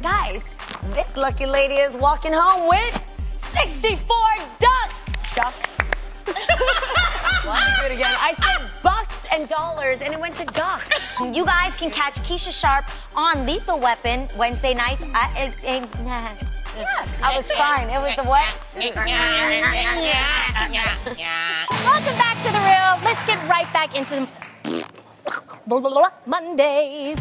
Guys, this lucky lady is walking home with 64 duck ducks. Let me do it again. I said bucks and dollars, and it went to ducks. You guys can catch Keesha Sharp on Lethal Weapon Wednesday nights. I, I, I, I was fine. It was the what? Welcome back to The Real. Let's get right back into Mondays.